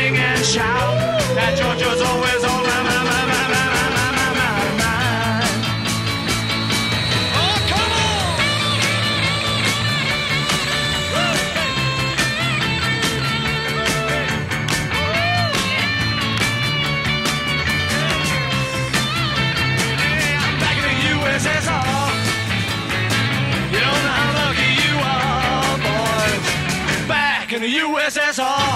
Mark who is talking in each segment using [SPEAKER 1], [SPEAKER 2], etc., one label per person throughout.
[SPEAKER 1] sing and shout that Georgia's always on my, my, my, my, my, my, my, mind. Oh, come on! Back in the USSR. You know how lucky you are, boys. Back in the USSR.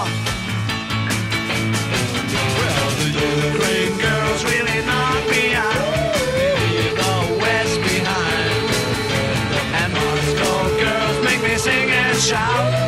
[SPEAKER 1] shout.